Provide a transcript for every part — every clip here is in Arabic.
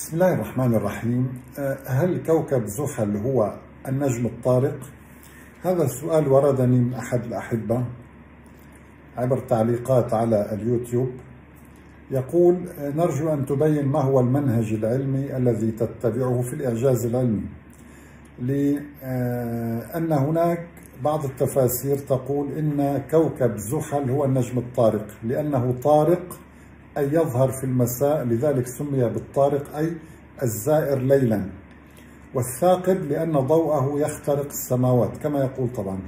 بسم الله الرحمن الرحيم. هل كوكب زحل هو النجم الطارق؟ هذا السؤال وردني من أحد الأحبة عبر تعليقات على اليوتيوب. يقول نرجو أن تبين ما هو المنهج العلمي الذي تتبعه في الإعجاز العلمي. لأن هناك بعض التفاسير تقول إن كوكب زحل هو النجم الطارق لأنه طارق أي يظهر في المساء لذلك سمي بالطارق أي الزائر ليلا. والثاقب لأن ضوءه يخترق السماوات كما يقول طبعا.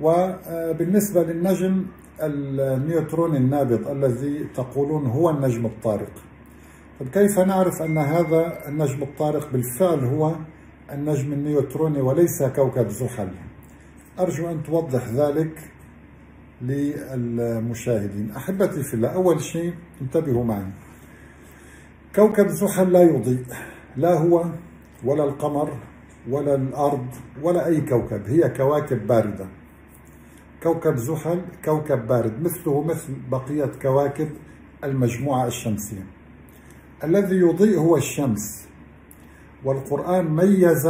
وبالنسبة للنجم النيوترون النابض الذي تقولون هو النجم الطارق. طيب كيف نعرف أن هذا النجم الطارق بالفعل هو النجم النيوتروني وليس كوكب زحل؟ أرجو أن توضح ذلك. للمشاهدين. أحبتي في الله أول شيء انتبهوا معي. كوكب زحل لا يضيء لا هو ولا القمر ولا الأرض ولا أي كوكب هي كواكب باردة. كوكب زحل كوكب بارد مثله مثل بقية كواكب المجموعة الشمسية. الذي يضيء هو الشمس. والقرآن ميز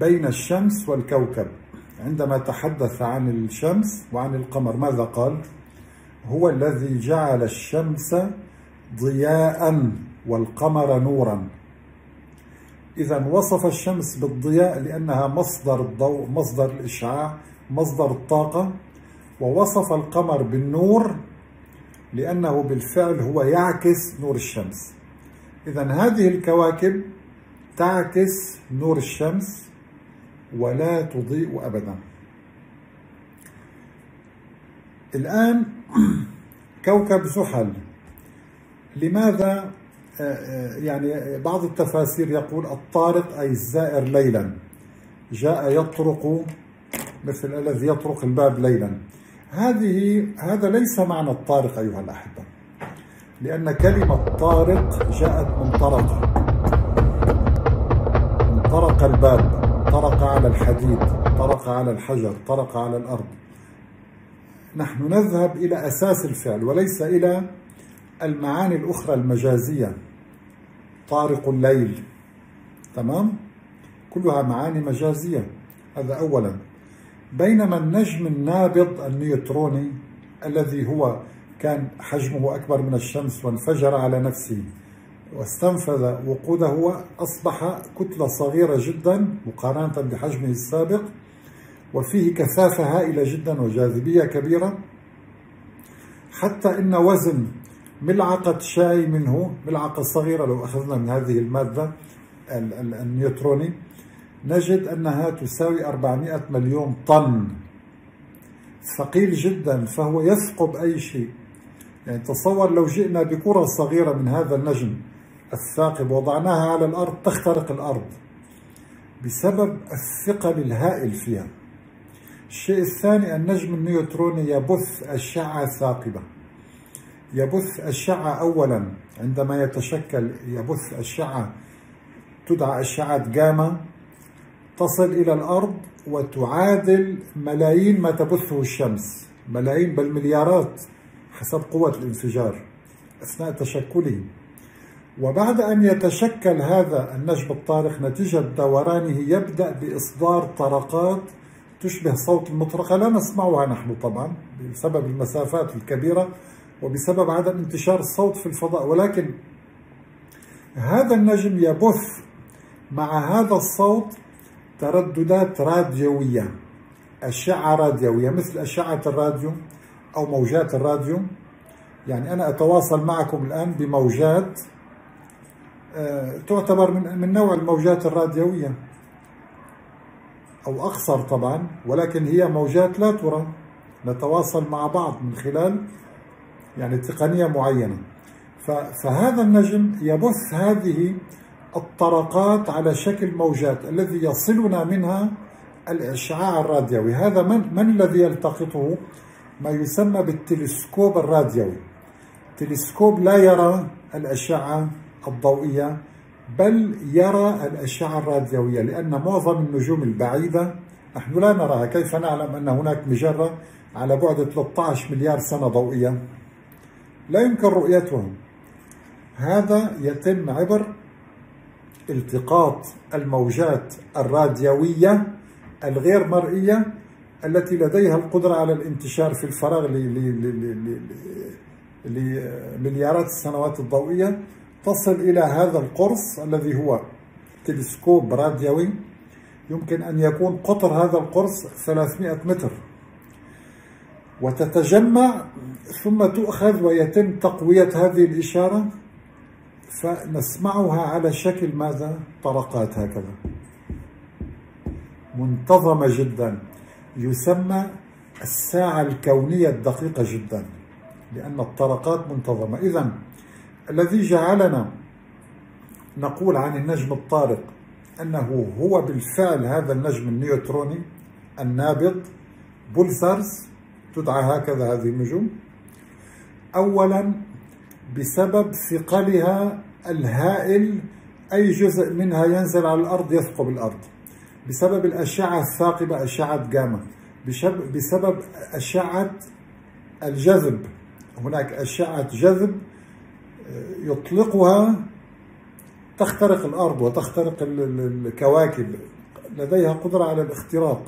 بين الشمس والكوكب. عندما تحدث عن الشمس وعن القمر ماذا قال؟ هو الذي جعل الشمس ضياء والقمر نورا. إذا وصف الشمس بالضياء لأنها مصدر الضوء مصدر الإشعاع مصدر الطاقة ووصف القمر بالنور لأنه بالفعل هو يعكس نور الشمس. إذا هذه الكواكب تعكس نور الشمس. ولا تضيء أبدا. الآن كوكب زحل لماذا؟ يعني بعض التفاسير يقول الطارق أي الزائر ليلا. جاء يطرق مثل الذي يطرق الباب ليلا. هذه هذا ليس معنى الطارق أيها الأحبة لأن كلمة طارق جاءت من طرق من طرق الباب. طرق على الحديد طرق على الحجر طرق على الأرض. نحن نذهب إلى أساس الفعل وليس إلى المعاني الأخرى المجازية. طارق الليل تمام؟ كلها معاني مجازية. هذا أولا. بينما النجم النابض النيوتروني الذي هو كان حجمه أكبر من الشمس وانفجر على نفسه واستنفذ وقوده وأصبح كتلة صغيرة جدا مقارنة بحجمه السابق وفيه كثافة هائلة جدا وجاذبية كبيرة. حتى إن وزن ملعقة شاي منه ملعقة صغيرة لو أخذنا من هذه المادة النيوتروني نجد أنها تساوي 400 مليون طن. ثقيل جدا فهو يثقب أي شيء. يعني تصور لو جئنا بكرة صغيرة من هذا النجم الثاقب وضعناها على الأرض تخترق الأرض بسبب الثقل الهائل فيها. الشيء الثاني النجم النيوتروني يبث أشعة ثاقبة. يبث أشعة أولا عندما يتشكل يبث أشعة تدعى أشعة جاما تصل إلى الأرض وتعادل ملايين ما تبثه الشمس. ملايين بل مليارات حسب قوة الانفجار أثناء تشكله. وبعد أن يتشكل هذا النجم الطارق نتيجة دورانه يبدأ بإصدار طرقات تشبه صوت المطرقة لا نسمعها نحن طبعا بسبب المسافات الكبيرة وبسبب عدم انتشار الصوت في الفضاء ولكن هذا النجم يبث مع هذا الصوت ترددات راديوية أشعة راديوية مثل أشعة الراديو أو موجات الراديو. يعني أنا أتواصل معكم الآن بموجات تعتبر من من نوع الموجات الراديوية أو أقصر طبعا ولكن هي موجات لا ترى نتواصل مع بعض من خلال يعني تقنية معينة. فهذا النجم يبث هذه الطرقات على شكل موجات الذي يصلنا منها الإشعاع الراديوي. هذا من, من الذي يلتقطه؟ ما يسمى بالتلسكوب الراديوي. تلسكوب لا يرى الأشعة الضوئية بل يرى الأشعة الراديوية لأن معظم النجوم البعيدة نحن لا نراها كيف نعلم أن هناك مجرة على بعد 13 مليار سنة ضوئية؟ لا يمكن رؤيتها هذا يتم عبر التقاط الموجات الراديوية الغير مرئية التي لديها القدرة على الانتشار في الفراغ لمليارات السنوات الضوئية تصل إلى هذا القرص الذي هو تلسكوب راديوي يمكن أن يكون قطر هذا القرص 300 متر. وتتجمع ثم تؤخذ ويتم تقوية هذه الإشارة فنسمعها على شكل ماذا؟ طرقات هكذا. منتظمة جدا. يسمى الساعة الكونية الدقيقة جدا لأن الطرقات منتظمة. إذا الذي جعلنا نقول عن النجم الطارق أنه هو بالفعل هذا النجم النيوتروني النابض بولسارز تدعى هكذا هذه النجوم. أولا بسبب ثقلها الهائل أي جزء منها ينزل على الأرض يثقب الأرض. بسبب الأشعة الثاقبة أشعة جاما. بسبب أشعة الجذب. هناك أشعة جذب يطلقها تخترق الأرض وتخترق الكواكب. لديها قدرة على الاختراق.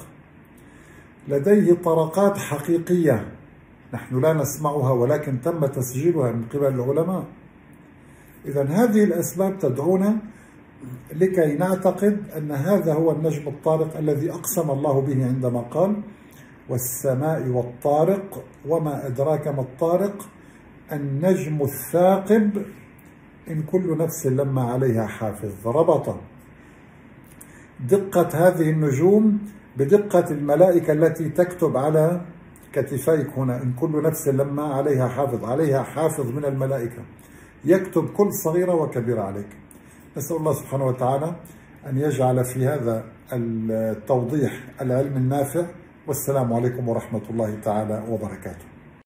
لديه طرقات حقيقية. نحن لا نسمعها ولكن تم تسجيلها من قبل العلماء. إذا هذه الأسباب تدعونا لكي نعتقد أن هذا هو النجم الطارق الذي أقسم الله به عندما قال والسماء والطارق وما أدراك ما الطارق النجم الثاقب إن كل نفس لما عليها حافظ. ربط دقة هذه النجوم بدقة الملائكة التي تكتب على كتفيك هنا. إن كل نفس لما عليها حافظ. عليها حافظ من الملائكة. يكتب كل صغيرة وكبيرة عليك. نسأل الله سبحانه وتعالى أن يجعل في هذا التوضيح العلم النافع. والسلام عليكم ورحمة الله تعالى وبركاته.